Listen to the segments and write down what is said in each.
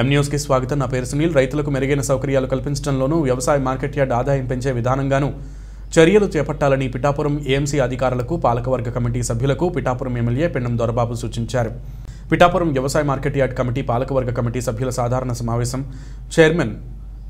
ఎంన్యూస్కి స్వాగతం. నా పేరు సునీల్. రైతులకు మెరుగైన సౌకర్యాలు కల్పించడంలోనూ వ్యవసాయ మార్కెట్ యార్డ్ ఆదాయం పెంచే విధానంగానూ చర్యలు చేపట్టాలని పిఠాపురం ఏఎంసీ అధికారులకు పాలకవర్గ కమిటీ సభ్యులకు పిఠాపురం ఎమ్మెల్యే పెండం దొరబాబు సూచించారు. పిఠాపురం వ్యవసాయ మార్కెట్ యార్డ్ కమిటీ పాలకవర్గ కమిటీ సభ్యుల సాధారణ సమావేశం చైర్మన్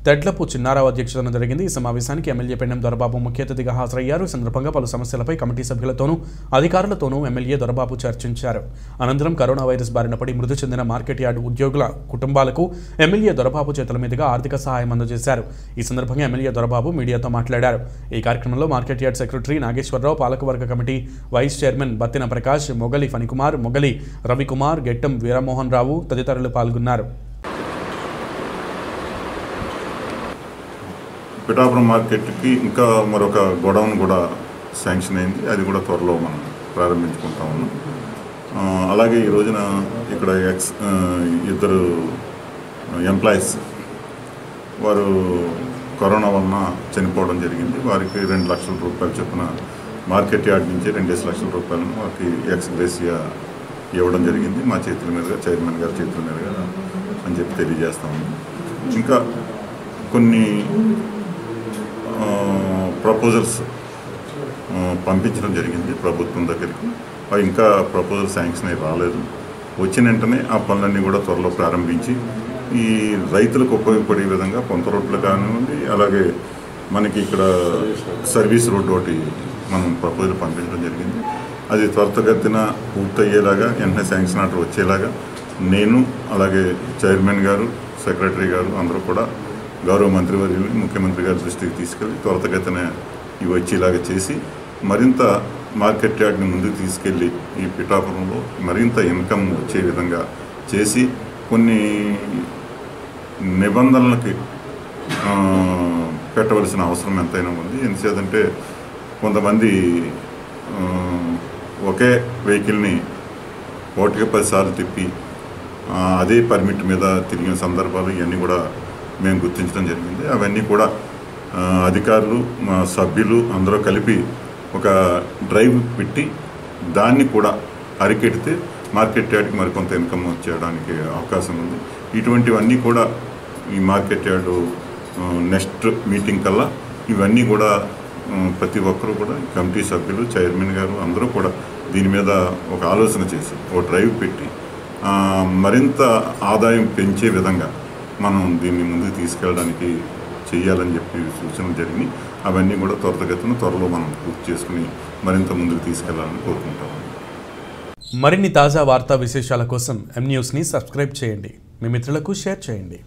తెడ్లపు చిన్నారావు అధ్యక్షతన జరిగింది. ఈ సమావేశానికి ఎమ్మెల్యే పెండెం దొరబాబు ముఖ్య అతిథిగా హాజరయ్యారు. ఈ సందర్భంగా పలు సమస్యలపై కమిటీ సభ్యులతోనూ అధికారులతోనూ ఎమ్మెల్యే దొరబాబు చర్చించారు. అనంతరం కరోనా వైరస్ బారిన పడి మృతి చెందిన మార్కెట్ యార్డ్ ఉద్యోగుల కుటుంబాలకు ఎమ్మెల్యే దొరబాబు చేతుల మీదుగా ఆర్థిక సహాయం అందజేశారు. ఈ సందర్భంగా ఎమ్మెల్యే దొరబాబు మీడియాతో మాట్లాడారు. ఈ కార్యక్రమంలో మార్కెట్ యార్డ్ సెక్రటరీ నాగేశ్వరరావు పాలకవర్గ committee vice chairman Battina Prakash Mogali Phanikumar Mogali Ravikumar గెట్టం Veeramohan రావు తదితరులు పాల్గొన్నారు. పిఠాపురం మార్కెట్కి ఇంకా మరొక గొడౌన్ కూడా శాంక్షన్ అయింది. అది కూడా త్వరలో మనం ప్రారంభించుకుంటా ఉన్నాం. అలాగే ఈ రోజున ఇక్కడ ఎక్స్ ఇద్దరు ఎంప్లాయీస్ వారు కరోనా వలన చనిపోవడం జరిగింది. వారికి రెండు లక్షల రూపాయలు చొప్పున మార్కెట్ యార్డ్ నుంచి రెండేసి లక్షల రూపాయలను వారికి ఎక్స్ గ్రేసియా ఇవ్వడం జరిగింది. మా చేతుల మీదుగా చైర్మన్ గారి చేతుల మీదుగా అని చెప్పి తెలియజేస్తాము ఇంకా కొన్ని ప్రపోజల్స్ పంపించడం జరిగింది ప్రభుత్వం దగ్గరికి. అవి ఇంకా ప్రపోజల్ శాంక్షన్ అయి రాలేదు. వచ్చిన వెంటనే ఆ పనులన్నీ కూడా త్వరలో ప్రారంభించి ఈ రైతులకు ఉపయోగపడే విధంగా కొంత రోడ్లు కానివ్వండి అలాగే మనకి ఇక్కడ సర్వీస్ రోడ్ ఒకటి మనం ప్రపోజల్ పంపించడం జరిగింది. అది త్వరితగతిన పూర్తయ్యేలాగా వెంటనే శాంక్షన్ ఆర్డర్ వచ్చేలాగా నేను అలాగే చైర్మన్ గారు సెక్రటరీ గారు అందరూ కూడా గౌరవ మంత్రివర్యులు ముఖ్యమంత్రి గారి దృష్టికి తీసుకెళ్ళి త్వరితగతిన ఇవి వచ్చేలాగా చేసి మరింత మార్కెట్ యార్డ్ని ముందుకు తీసుకెళ్ళి ఈ పిఠాపురంలో మరింత ఇన్కమ్ వచ్చే విధంగా చేసి కొన్ని నిబంధనలకి పెట్టవలసిన అవసరం ఎంతైనా ఉంది. ఎందుచేతంటే కొంతమంది ఒకే వెహికల్ని ఒకటికి పదిసార్లు తిప్పి అదే పర్మిట్ మీద తిరిగిన సందర్భాలు ఇవన్నీ కూడా మేము గుర్తించడం జరిగింది. అవన్నీ కూడా అధికారులు మా సభ్యులు అందరూ కలిపి ఒక డ్రైవ్ పెట్టి దాన్ని కూడా అరికెడితే మార్కెట్ యార్డ్కి మరికొంత ఇన్కమ్ వచ్చేయడానికి అవకాశం ఉంది. ఇటువంటివన్నీ కూడా ఈ మార్కెట్ యార్డు నెక్స్ట్ మీటింగ్ కల్లా ఇవన్నీ కూడా ప్రతి ఒక్కరూ కూడా కమిటీ సభ్యులు చైర్మన్ గారు అందరూ కూడా దీని మీద ఒక ఆలోచన చేసి ఒక డ్రైవ్ పెట్టి మరింత ఆదాయం పెంచే విధంగా మనం దీన్ని ముందుకు తీసుకెళ్ళడానికి చేయాలని చెప్పి సూచనలు జరిగినాయి. అవన్నీ కూడా త్వరితగతిన త్వరలో మనం పూర్తి చేసుకుని మరింత ముందుకు తీసుకెళ్ళాలని కోరుకుంటాము మరిన్ని తాజా వార్తా విశేషాల కోసం ఎం న్యూస్ని సబ్స్క్రైబ్ చేయండి. మీ మిత్రులకు షేర్ చేయండి.